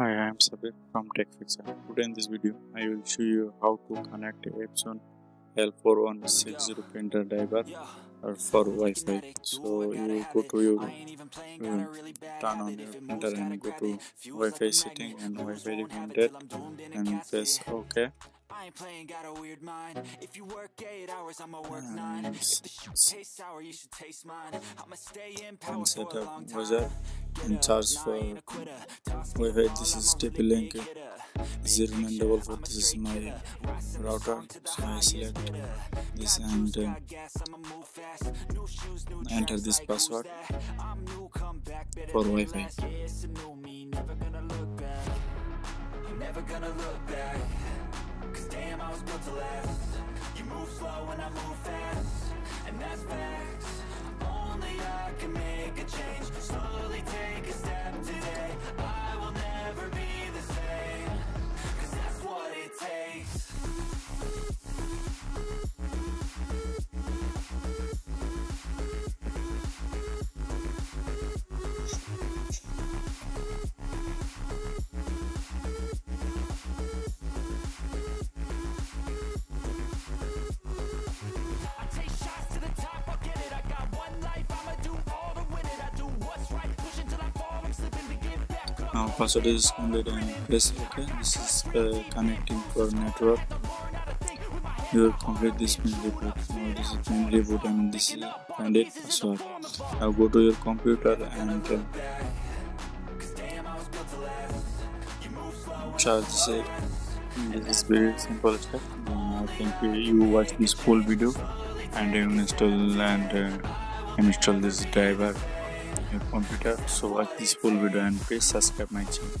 Hi, I am Sabbir from TechFixer. Today in this video, I will show you how to connect Epson L4160 printer driver or for Wi-Fi. So you go to your turn on your printer and go to Wi-Fi setting and Wi-Fi recommended and press OK. I ain't playing, got a weird mind. If you work eight hours, I'ma work nine. If the tastes sour, you should taste mine. I'ma stay in power for a long time. In charge for Wi-Fi, this is TP-Link 0944. This is my router. So I select this and uh, enter this password for Wi-Fi. Never gonna look back Cause damn, I was built to last You move slow and I move fast And that's facts Only I can make a change Slowly take a step now password is complete and press ok this is uh, connecting for network. You will complete this pin reboot now this is pin reboot and this is candidate password now go to your computer and uh, charge it this is very simple step uh, i think you watch this whole video and you install and uh, install this driver your computer so watch this full video and please subscribe my channel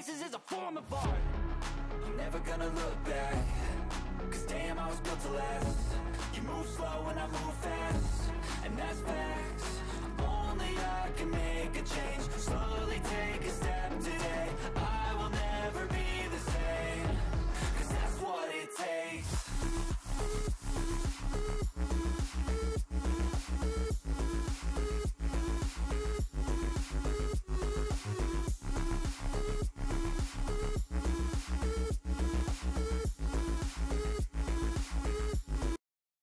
pieces is a form of art. I'm never gonna look back Cause damn, I was built to last. You move slow and I move